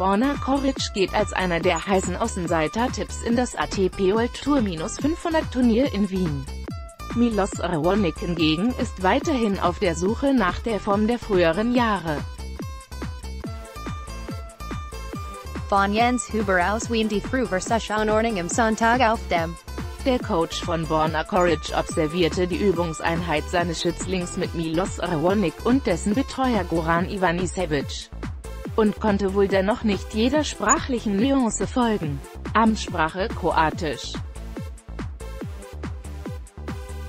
Borna Koric geht als einer der heißen Außenseiter-Tipps in das ATP World Tour 500 Turnier in Wien. Milos Raonic hingegen ist weiterhin auf der Suche nach der Form der früheren Jahre. Von Jens Huber aus Wien die Frühversationordnung im Sonntag auf dem der Coach von Borna Koric observierte die Übungseinheit seines Schützlings mit Milos Raonic und dessen Betreuer Goran Ivanisevic. Und konnte wohl dennoch nicht jeder sprachlichen Nuance folgen. Amtssprache Kroatisch.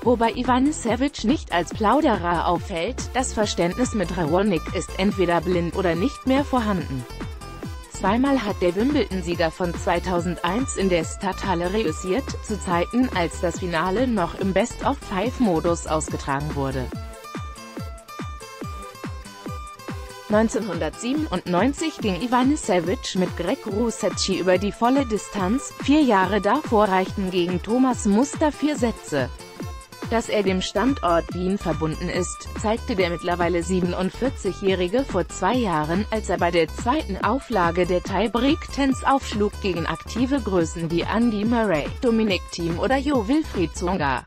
Wobei Ivanisevic nicht als Plauderer auffällt, das Verständnis mit Raonic ist entweder blind oder nicht mehr vorhanden. Zweimal hat der Wimbledon-Sieger von 2001 in der Stadthalle reüssiert, zu Zeiten, als das Finale noch im Best-of-Five-Modus ausgetragen wurde. 1997 ging Ivanisevic mit Greg Rusecki über die volle Distanz, vier Jahre davor reichten gegen Thomas Muster vier Sätze. Dass er dem Standort Wien verbunden ist, zeigte der mittlerweile 47-Jährige vor zwei Jahren, als er bei der zweiten Auflage der Tiebreak-Tens aufschlug gegen aktive Größen wie Andy Murray, Dominic Thiem oder Jo Wilfried Tsonga.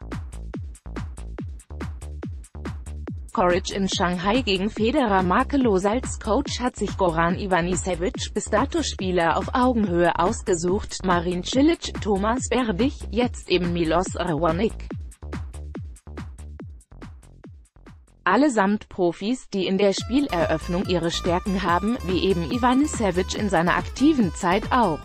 Koric in Shanghai gegen Federer makellos als Coach hat sich Goran Ivanisevic bis dato Spieler auf Augenhöhe ausgesucht, Marin Cilic, Thomas Berdych, jetzt eben Milos Raonic. Allesamt Profis, die in der Spieleröffnung ihre Stärken haben, wie eben Ivanisevic in seiner aktiven Zeit auch.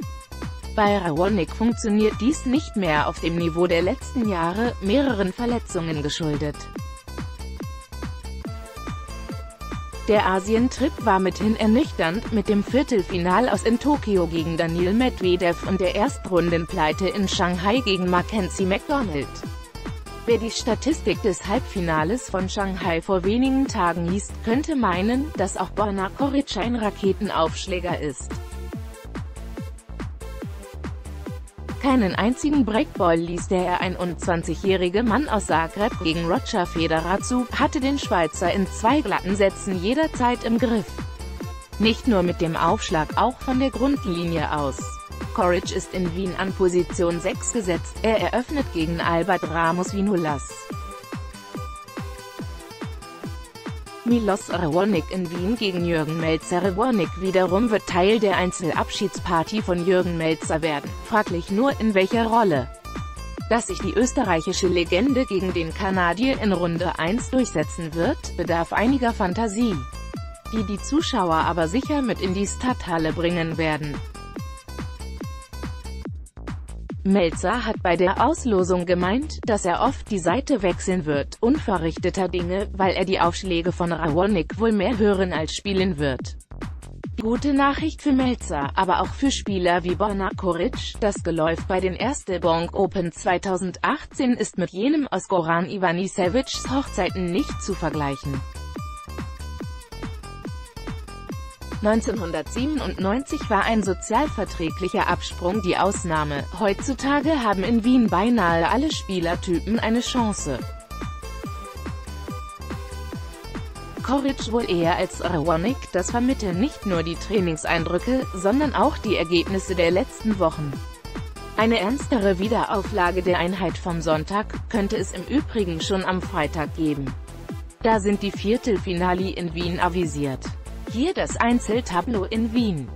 Bei Raonic funktioniert dies nicht mehr auf dem Niveau der letzten Jahre, mehreren Verletzungen geschuldet. Der Asientrip war mithin ernüchternd, mit dem Viertelfinal aus in Tokio gegen Daniil Medvedev und der Erstrundenpleite in Shanghai gegen Mackenzie McDonald. Wer die Statistik des Halbfinales von Shanghai vor wenigen Tagen liest, könnte meinen, dass auch Borna Koric ein Raketenaufschläger ist. Keinen einzigen Breakball ließ der 21-jährige Mann aus Zagreb gegen Roger Federer zu, hatte den Schweizer in zwei glatten Sätzen jederzeit im Griff. Nicht nur mit dem Aufschlag, auch von der Grundlinie aus. Koric ist in Wien an Position 6 gesetzt, er eröffnet gegen Albert Ramos Vinolas. Milos Raonic in Wien gegen Jürgen Melzer Raonic wiederum wird Teil der Einzelabschiedsparty von Jürgen Melzer werden, fraglich nur in welcher Rolle. Dass sich die österreichische Legende gegen den Kanadier in Runde 1 durchsetzen wird, bedarf einiger Fantasie, die die Zuschauer aber sicher mit in die Stadthalle bringen werden. Melzer hat bei der Auslosung gemeint, dass er oft die Seite wechseln wird, unverrichteter Dinge, weil er die Aufschläge von Raonic wohl mehr hören als spielen wird. Gute Nachricht für Melzer, aber auch für Spieler wie Borna Koric, das Geläuf bei den Erste Bank Open 2018 ist mit jenem aus Goran Ivanisevics Hochzeiten nicht zu vergleichen. 1997 war ein sozialverträglicher Absprung die Ausnahme, heutzutage haben in Wien beinahe alle Spielertypen eine Chance. Koric wohl eher als Raonic, das vermitteln nicht nur die Trainingseindrücke, sondern auch die Ergebnisse der letzten Wochen. Eine ernstere Wiederauflage der Einheit vom Sonntag könnte es im Übrigen schon am Freitag geben. Da sind die Viertelfinali in Wien avisiert. Hier das Einzeltableau in Wien.